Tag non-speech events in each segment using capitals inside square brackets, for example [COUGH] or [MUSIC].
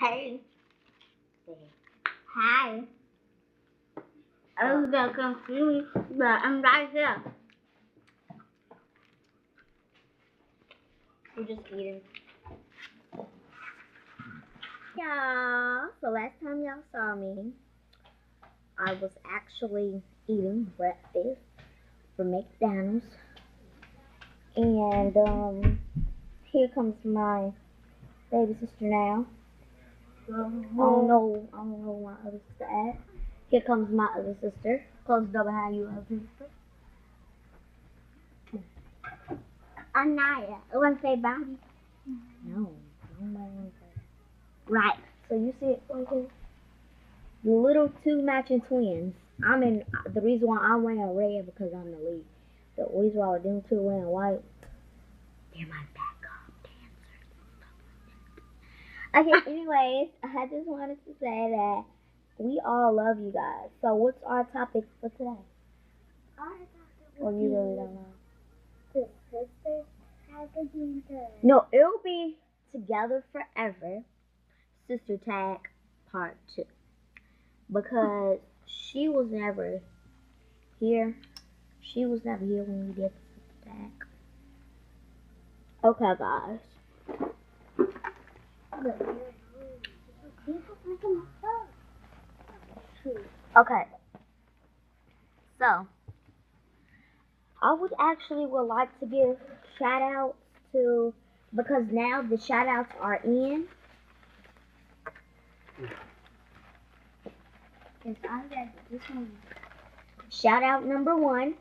Hey. Hi. I was gonna confused, but I'm right here. We're just eating. Yeah. So last time y'all saw me, I was actually eating breakfast from McDonald's, and um, here comes my baby sister now. I don't know. Oh. I don't know my other sister at. Here comes my other sister. Close the door behind you, other sister. Anaya. I want to say Bobby. No. I don't want to say Right. So you see it right here? Little two matching twins. I'm in. The reason why I'm wearing red because I'm the lead. The reason why them two wearing white. They're my backup Okay. Anyways, [LAUGHS] I just wanted to say that we all love you guys. So what's our topic for today? Our topic Or you really don't know? The sisters packaging No, it'll be Together Forever Sister Tag Part 2. Because she was never here. She was never here when we did the Sister Tag. Okay, guys. Okay. So, I would actually would like to give shout outs to because now the shout outs are in. Cause I got this one. Shout out number one.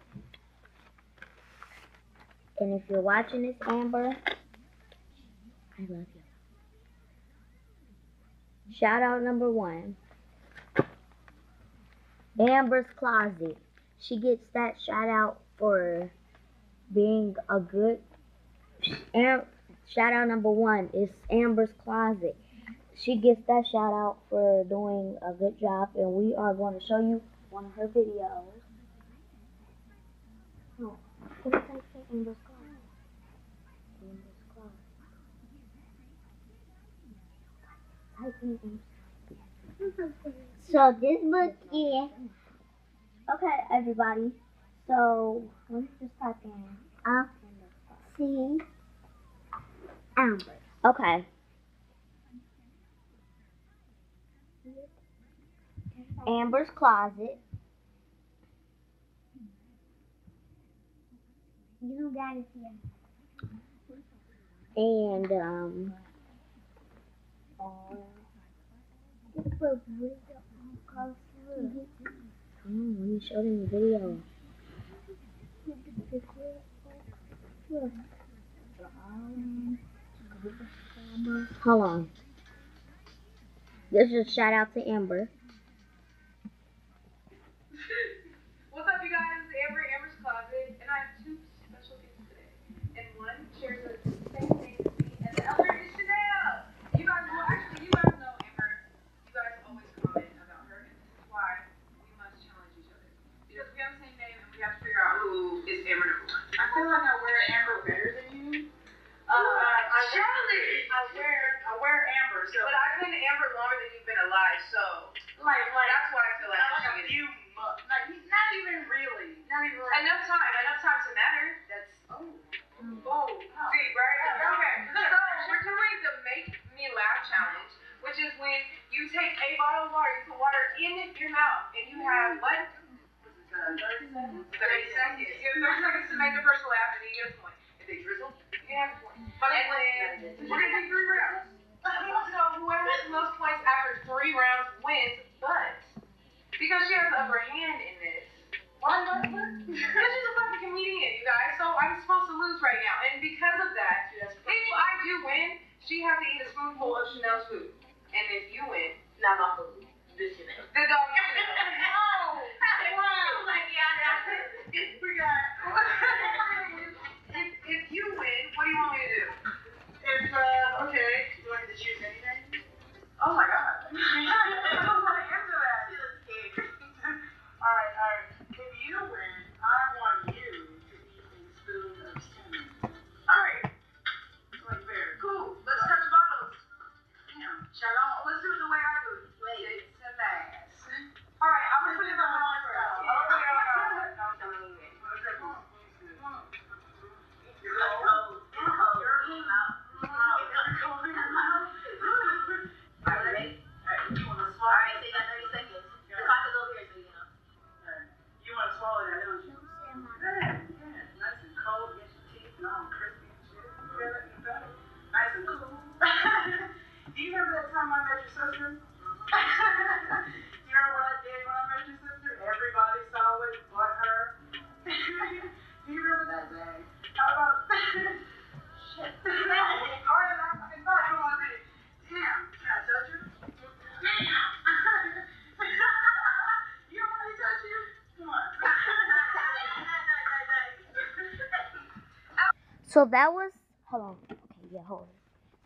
And if you're watching this, Amber, I love you. Shout out number one. Amber's Closet. She gets that shout out for being a good. Am, shout out number one is Amber's Closet. She gets that shout out for doing a good job, and we are going to show you one of her videos. Oh? Amber's Closet. Amber's Closet. So this book is Okay, everybody. So let's just type in. a C Amber. Okay. Amber's closet. You got it here. And um This book to oh, let me show them the video. Hold on. This is a shout out to Amber. What's up, you guys? It's Amber, Amber's Closet, and I have two special guests today. And one shares the same name as me, and the other is Chanel. You guys, well, actually, you guys know Amber. You guys always comment about her, and this is why we must challenge each other. Because we have the same name, and we have to figure out who is Amber number one. I feel like I wear Amber better than you. Uh, I Charlie! I wear, I wear Amber, so. But I've been Amber longer than you've been alive, so. Like, like. That's why I feel like. Like a few months. Like, not even really. Not even really. Enough time, enough time to matter. That's. Oh. See, right? Okay. So, we're doing the Make Me Laugh Challenge, which is when you take a bottle of water, you put water in your mouth, and you have what? Uh, 30 seconds? 30 seconds. You have 30 seconds to make the person laugh, and you get a point. If they drizzle, you have a point. And then, we're gonna do three rounds. So whoever has the most points after three rounds wins, but because she has the upper hand in this, why not? Because she's a fucking comedian, you guys. So I'm supposed to lose right now, and because of that, if I do win, she has to eat a spoonful of Chanel's food, and if you win, not my food. This Chanel. The dog. [LAUGHS] Oh, [LAUGHS] wow. Like yeah, that's it. We got. If, if you win, what do you want Out. Let's do it the way I do it. So that was hold on. Okay, yeah, hold on.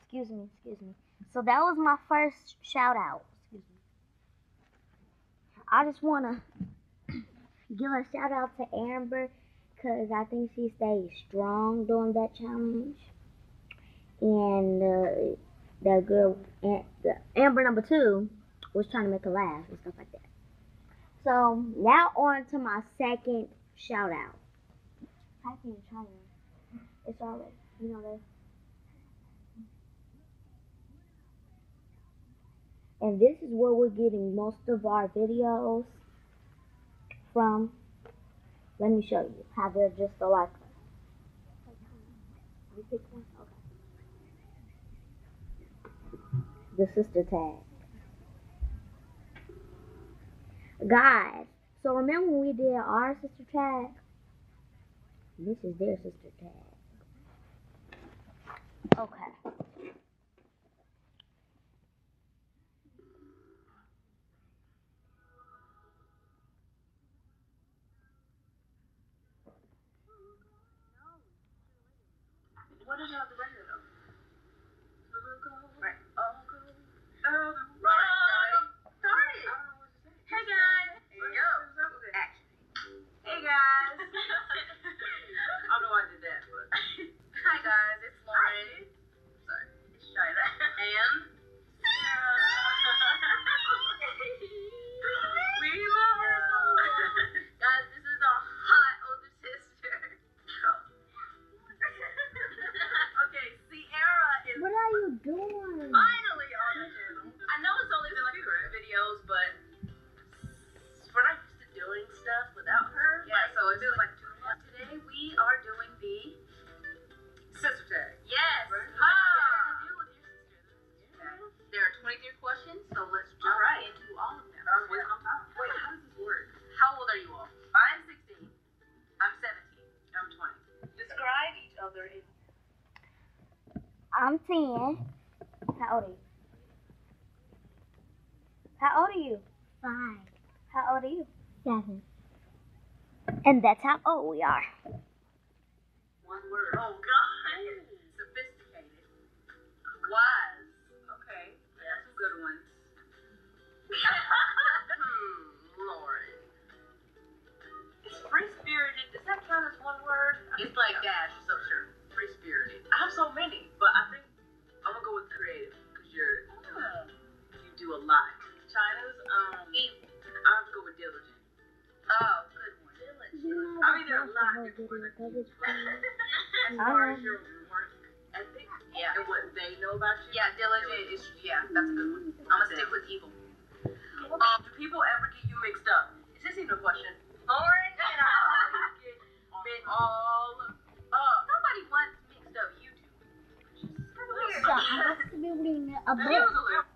Excuse me, excuse me. So that was my first shout out. Excuse me. I just wanna [CLEARS THROAT] give a shout out to Amber because I think she stayed strong during that challenge. And uh, that girl, Amber number two, was trying to make her laugh and stuff like that. So now on to my second shout out. I can try to. It's already, you know. And this is where we're getting most of our videos from. Let me show you how they're just alike. One? Okay. The sister tag. Guys, so remember when we did our sister tag? This is their sister tag. Okay. 10. How old are you? How old are you? Five, How old are you? seven. And that's how old we are. One word. Oh God. Sophisticated. Wise. Okay. Yeah, some good ones. I can 'cause use. it's funny. As far know. as your work ethic and what they know about you. Yeah, diligent is yeah, that's a good one. I'm gonna stick with evil. Um, do people ever get you mixed up? Is this even a question? Lauren and I always get [LAUGHS] mixed all up. Somebody once mixed up you two. Weird. I'm supposed to be reading a That was book. a little.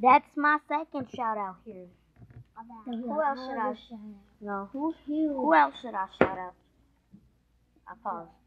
That's my second shout out here. Who else should I- shout out. No, who Who's you? who else should I shout out? I pause.